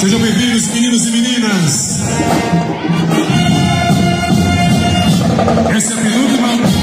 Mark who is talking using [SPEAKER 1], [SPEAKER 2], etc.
[SPEAKER 1] Sejam bem-vindos, meninos e meninas. Essa é a penúltima.